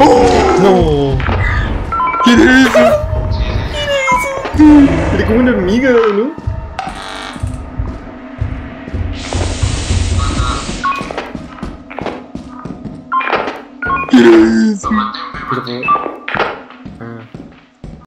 ¡Oh! No. ¿Quién es eso? ¿Quién es eso? Era como una hormiga, ¿no? ¿Quién es eso? Pero,